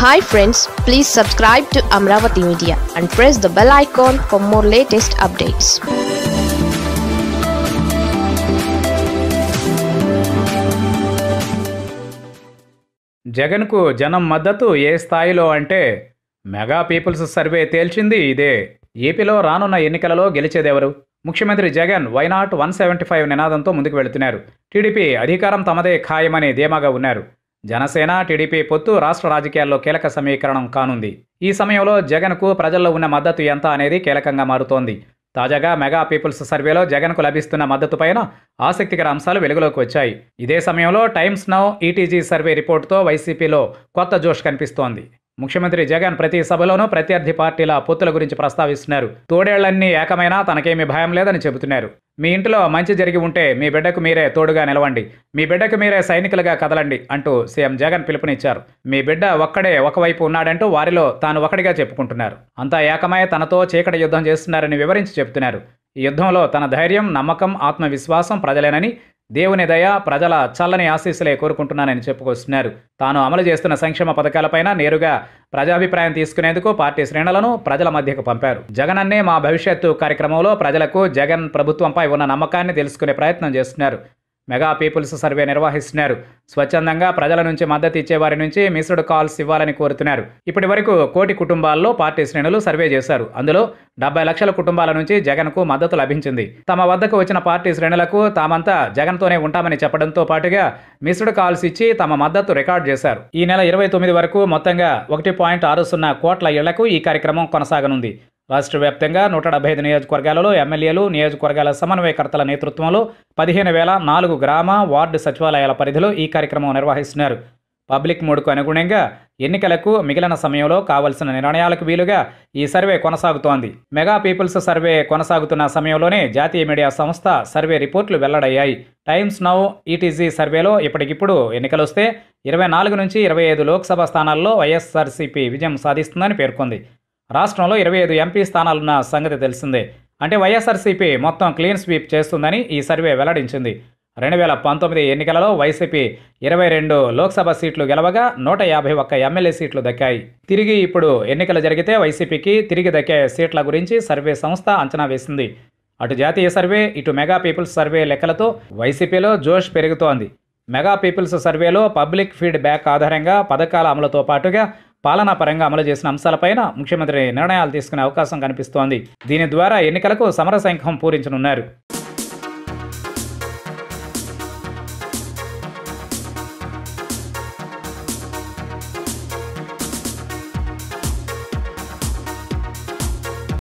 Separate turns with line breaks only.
Hi friends please subscribe to Amaravati media and press the bell icon for more latest updates
జగన్కు జనం మద్దతు ఏ స్థాయిలో అంటే mega peoples survey తేల్చింది ఇదే. ఏపీలో రానున్న ఎన్నికలలో గెలిచేదెవరు? ముఖ్యమంత్రి Jagan why not one seventy five నినాదంతో ముందుకు వెళుతున్నారు. టీడీపీ అధికారం తమదే ఖాయమని ధీమాగా ఉన్నారు. జనసేన టీడీపీ పొత్తు రాష్ట్ర రాజకీయాల్లో కీలక సమీకరణం కానుంది. ఈ సమయంలో జగన్కు ప్రజల్లో ఉన్న మద్దతు ఎంత అనేది కీలకంగా మారుతోంది. తాజాగా మెగా పీపుల్స్ సర్వేలో జగన్కు లభిస్తున్న మద్దతు పైన ఆసక్తికర అంశాలు వెలుగులోకి వచ్చాయి. ఇదే సమయంలో టైమ్స్ నౌ ఈటీజీ సర్వే రిపోర్టుతో వైసీపీలో కొత్త జోష్ కనిపిస్తోంది. ముఖ్యమంత్రి జగన్ ప్రతి సభలోనూ ప్రత్యర్థి పార్టీల పొత్తుల గురించి ప్రస్తావిస్తున్నారు. తోడేళ్ళన్నీ ఏకమైనా తనకేమీ భయం లేదని చెబుతున్నారు. మీ ఇంటిలో మంచి జరిగి ఉంటే మీ బిడ్డకు మీరే తోడుగా నిలవండి. మీ బిడ్డకు మీరే సైనికులుగా కదలండి అంటూ సీఎం జగన్ పిలుపునిచ్చారు. మీ బిడ్డ ఒక్కడే ఒకవైపు ఉన్నాడంటూ వారిలో తాను ఒకటిగా చెప్పుకుంటున్నారు. అంతా ఏకమై తనతో చీకటి యుద్ధం చేస్తున్నారని వివరించి చెబుతున్నారు. ఈ యుద్ధంలో తన ధైర్యం నమ్మకం ఆత్మవిశ్వాసం ప్రజలేనని దేవుని దయ ప్రజల చల్లని ఆశీస్సులే కోరుకుంటున్నానని చెప్పుకొస్తున్నారు. తాను అమలు చేస్తున్న సంక్షేమ పథకాలపైన నేరుగా ప్రజాభిప్రాయం తీసుకునేందుకు పార్టీ శ్రేణులను ప్రజల మధ్యకు పంపారు. జగనన్నే మా భవిష్యత్తు కార్యక్రమంలో ప్రజలకు జగన్ ప్రభుత్వంపై ఉన్న నమ్మకాన్ని తెలుసుకునే ప్రయత్నం చేస్తున్నారు. మెగా పీపుల్స్ సర్వే నిర్వహిస్తున్నారు. స్వచ్ఛందంగా ప్రజల నుంచి మద్దతు ఇచ్చే వారి నుంచి మిస్డ్ కాల్స్ ఇవ్వాలని కోరుతున్నారు. ఇప్పటి వరకు కోటి కుటుంబాల్లో పార్టీ శ్రేణులు సర్వే చేశారు. అందులో డెబ్బై లక్షల కుటుంబాల నుంచి జగన్కు మద్దతు లభించింది. తమ వద్దకు వచ్చిన పార్టీ శ్రేణులకు తామంతా జగన్తోనే ఉంటామని చెప్పడంతో పాటుగా మిస్డ్ కాల్స్ ఇచ్చి తమ మద్దతు రికార్డు చేశారు. ఈ నెల ఇరవై తొమ్మిది వరకు మొత్తంగా ఒకటి పాయింట్ ఆరు సున్నా కోట్ల ఇళ్ళకు ఈ కార్యక్రమం కొనసాగనుంది. రాష్ట్ర వ్యాప్తంగా నూట డెబ్బై ఐదు నియోజకవర్గాలలో ఎమ్మెల్యేలు నియోజకవర్గాల సమన్వయకర్తల నేతృత్వంలో పదిహేను వేల నాలుగు గ్రామ వార్డు సచివాలయాల పరిధిలో ఈ కార్యక్రమం నిర్వహిస్తున్నారు. పబ్లిక్ మూడ్కు అనుగుణంగా ఎన్నికలకు మిగిలిన సమయంలో కావలసిన నిర్ణయాలకు వీలుగా ఈ సర్వే కొనసాగుతోంది. మెగా పీపుల్స్ సర్వే కొనసాగుతున్న సమయంలోనే జాతీయ మీడియా సంస్థ సర్వే రిపోర్టులు వెల్లడయ్యాయి. టైమ్స్ నౌ ఈటీజీ సర్వేలో ఇప్పటికిప్పుడు ఎన్నికలొస్తే ఇరవై నాలుగు నుంచి ఇరవై ఐదు లోక్సభ స్థానాల్లో వైఎస్ఆర్సీపీ విజయం సాధిస్తుందని పేర్కొంది. రాష్ట్రంలో ఇరవై ఐదు ఎంపీ స్థానాలున్న సంగతి తెలిసిందే. అంటే వైఎస్ఆర్సీపీ మొత్తం క్లీన్ స్వీప్ చేస్తుందని ఈ సర్వే వెల్లడించింది. రెండు వేల పంతొమ్మిది ఎన్నికలలో వైసీపీ ఇరవై రెండు లోక్సభ సీట్లు గెలవగా నూట యాభై ఒక్క ఎమ్మెల్యే సీట్లు దక్కాయి. తిరిగి ఇప్పుడు ఎన్నికలు జరిగితే వైసీపీకి తిరిగి దక్కే సీట్ల గురించి సర్వే సంస్థ అంచనా వేసింది. అటు జాతీయ సర్వే ఇటు మెగా పీపుల్స్ సర్వే లెక్కలతో వైసీపీలో జోష్ పెరుగుతోంది. మెగా పీపుల్స్ సర్వేలో పబ్లిక్ ఫీడ్బ్యాక్ ఆధారంగా పథకాల అమలుతో పాటుగా పాలనా పరంగా అమలు చేసిన అంశాలపైన ముఖ్యమంత్రి నిర్ణయాలు తీసుకునే అవకాశం కనిపిస్తోంది. దీని ద్వారా ఎన్నికలకు సమరశంఖం పూరించనున్నారు.